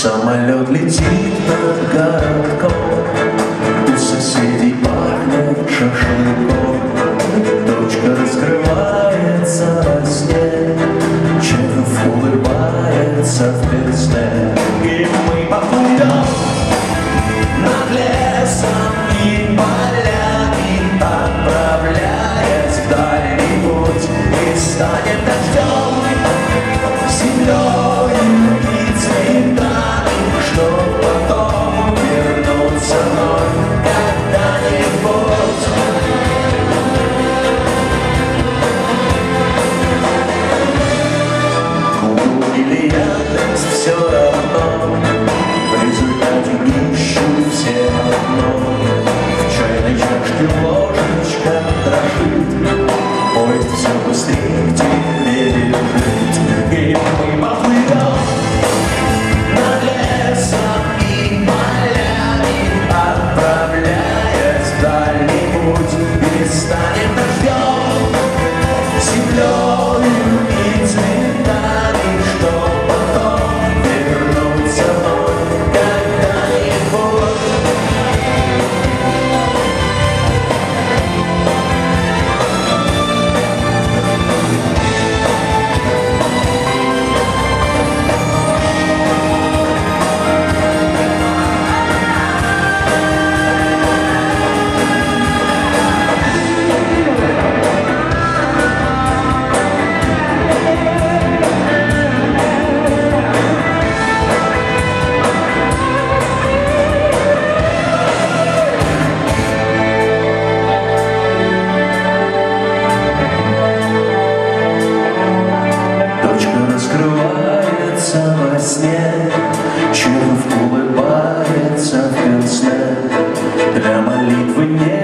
Самолет летит над городком, When